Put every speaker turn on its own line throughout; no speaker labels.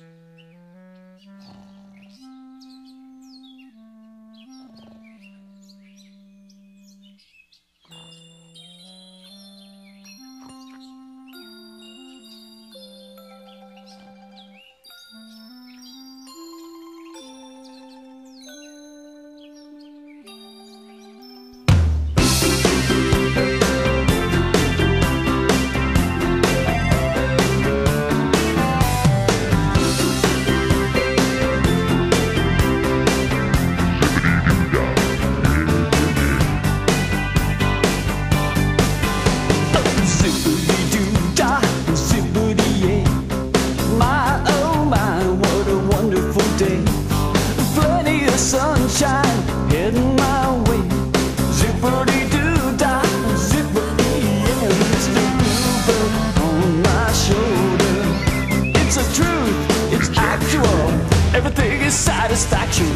Mm-hmm. Everything is satisfaction.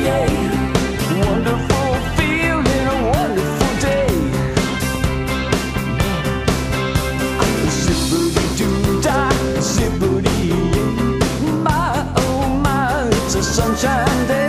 Yay. Wonderful feeling, a wonderful day. My oh my, it's a sunshine day.